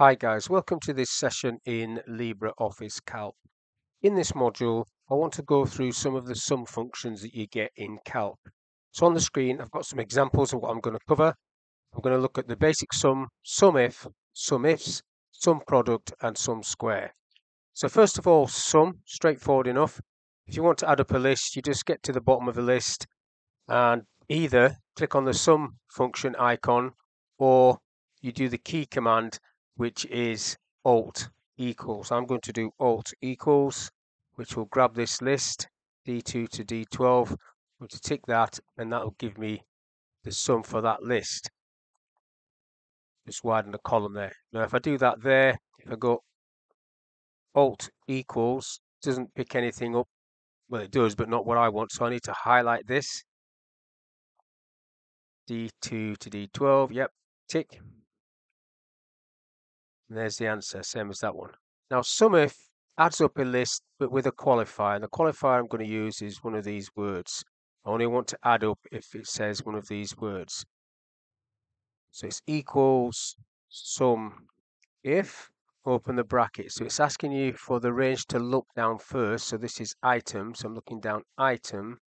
Hi guys, welcome to this session in LibreOffice Calc. In this module, I want to go through some of the sum functions that you get in Calc. So on the screen, I've got some examples of what I'm going to cover. I'm going to look at the basic sum, sum if, sum ifs, sum product, and sum square. So first of all, sum, straightforward enough. If you want to add up a list, you just get to the bottom of the list and either click on the sum function icon or you do the key command which is alt equals. I'm going to do alt equals, which will grab this list, D2 to D12. I'm going to tick that, and that will give me the sum for that list. Just widen the column there. Now, if I do that there, if I go alt equals, doesn't pick anything up. Well, it does, but not what I want. So I need to highlight this. D2 to D12, yep, tick. And there's the answer, same as that one. Now, SUMIF adds up a list, but with a qualifier. And the qualifier I'm going to use is one of these words. I only want to add up if it says one of these words. So it's equals sum if, open the bracket. So it's asking you for the range to look down first. So this is item. So I'm looking down item,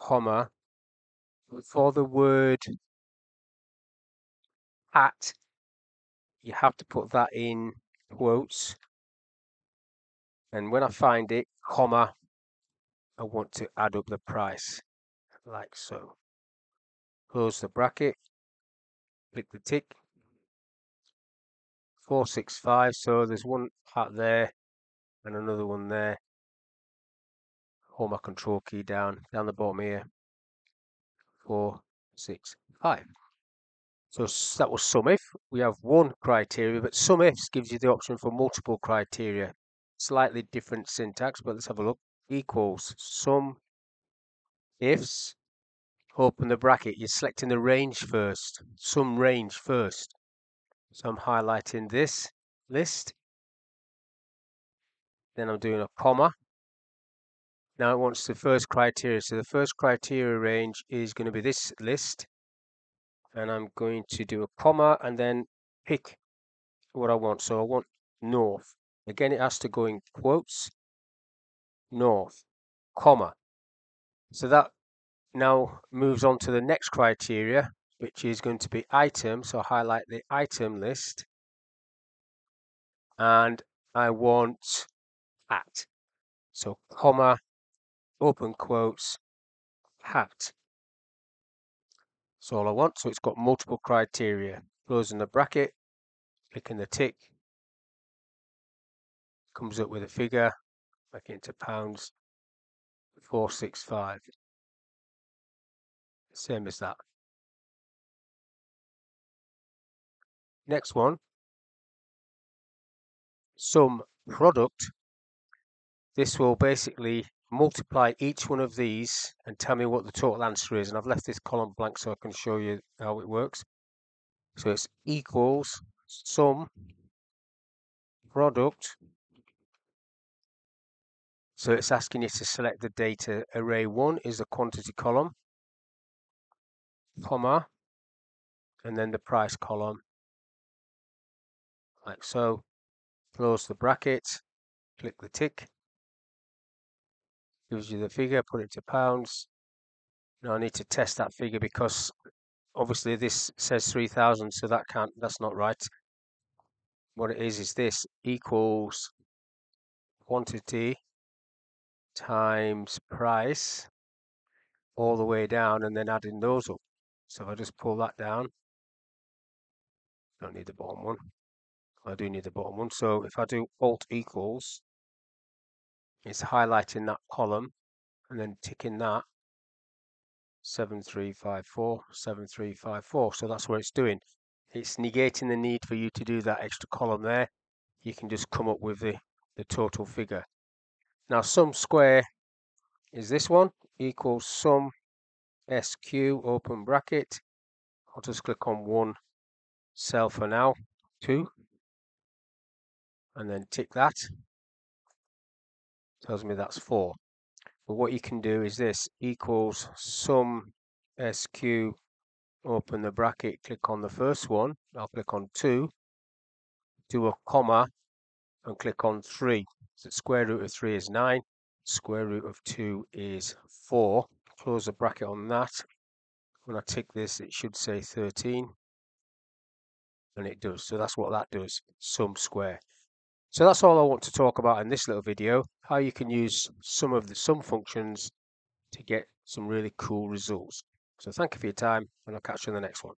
comma, for the word at you have to put that in quotes. And when I find it, comma, I want to add up the price like so. Close the bracket, click the tick. 465, so there's one part there and another one there. Hold my control key down, down the bottom here. 465. So that was sum if. We have one criteria, but sum ifs gives you the option for multiple criteria. Slightly different syntax, but let's have a look. Equals sum ifs. Open the bracket. You're selecting the range first. Sum range first. So I'm highlighting this list. Then I'm doing a comma. Now it wants the first criteria. So the first criteria range is going to be this list and I'm going to do a comma and then pick what I want. So I want north. Again, it has to go in quotes, north, comma. So that now moves on to the next criteria, which is going to be item. So highlight the item list and I want at. So comma, open quotes, hat. That's all I want. So it's got multiple criteria. Closing the bracket, clicking the tick, comes up with a figure, back into pounds, 465. Same as that. Next one, sum product. This will basically multiply each one of these and tell me what the total answer is. And I've left this column blank so I can show you how it works. So it's equals sum product. So it's asking you to select the data. Array 1 is the quantity column, comma, and then the price column, like so. Close the bracket, click the tick, gives you the figure, put it to pounds. Now I need to test that figure because obviously this says 3000 so that can't that's not right. What it is is this equals quantity times price all the way down and then adding those up. So if I just pull that down, don't need the bottom one. I do need the bottom one. So if I do alt equals it's highlighting that column and then ticking that. 7354 7354 so that's what it's doing. It's negating the need for you to do that extra column there. You can just come up with the the total figure. Now sum square is this one equals sum sq open bracket. I'll just click on one cell for now two and then tick that tells me that's 4. But what you can do is this equals sum sq, open the bracket, click on the first one, I'll click on 2, do a comma and click on 3. So square root of 3 is 9, square root of 2 is 4. Close the bracket on that. When I tick this, it should say 13. And it does. So that's what that does, sum square. So that's all I want to talk about in this little video, how you can use some of the sum functions to get some really cool results. So thank you for your time and I'll catch you in the next one.